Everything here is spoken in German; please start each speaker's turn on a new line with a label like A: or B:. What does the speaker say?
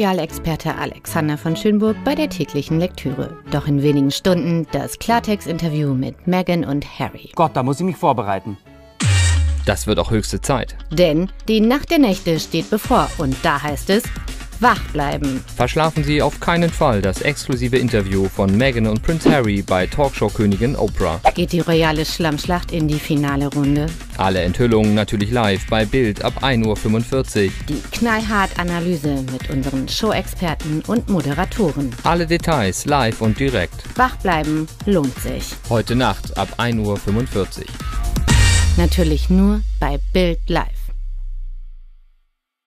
A: Royal-Experte Alexander von Schönburg bei der täglichen Lektüre. Doch in wenigen Stunden das Klartext-Interview mit Meghan und Harry.
B: Gott, da muss ich mich vorbereiten.
C: Das wird auch höchste Zeit.
A: Denn die Nacht der Nächte steht bevor und da heißt es, wach bleiben.
C: Verschlafen Sie auf keinen Fall das exklusive Interview von Meghan und Prince Harry bei Talkshow-Königin Oprah.
A: Geht die royale Schlammschlacht in die finale Runde?
C: Alle Enthüllungen natürlich live bei Bild ab 1.45 Uhr.
A: Die knallhart Analyse mit unseren Show-Experten und Moderatoren.
C: Alle Details live und direkt.
A: Wach bleiben lohnt sich.
C: Heute Nacht ab 1.45 Uhr.
A: Natürlich nur bei Bild Live.